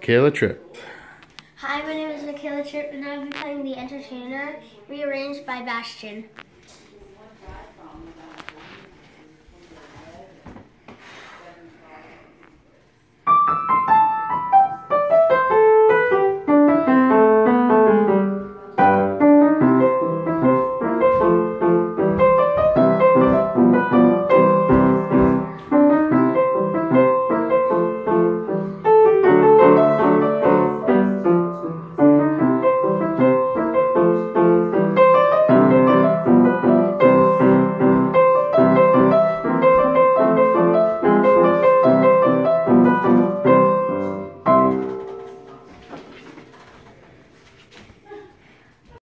Michaela Tripp. Hi, my name is Michaela Tripp, and I'll be playing The Entertainer, rearranged by Bastion.